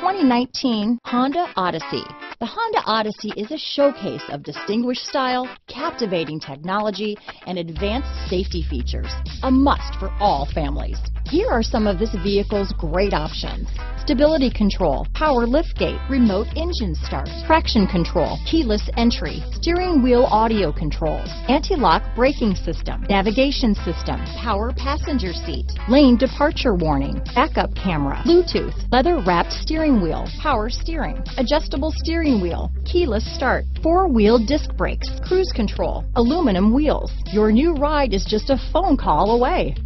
2019 Honda Odyssey. The Honda Odyssey is a showcase of distinguished style, captivating technology, and advanced safety features. A must for all families. Here are some of this vehicle's great options. Stability control, power liftgate, remote engine start, traction control, keyless entry, steering wheel audio controls, anti-lock braking system, navigation system, power passenger seat, lane departure warning, backup camera, Bluetooth, leather wrapped steering wheel, power steering, adjustable steering wheel, keyless start, four wheel disc brakes, cruise control, aluminum wheels. Your new ride is just a phone call away.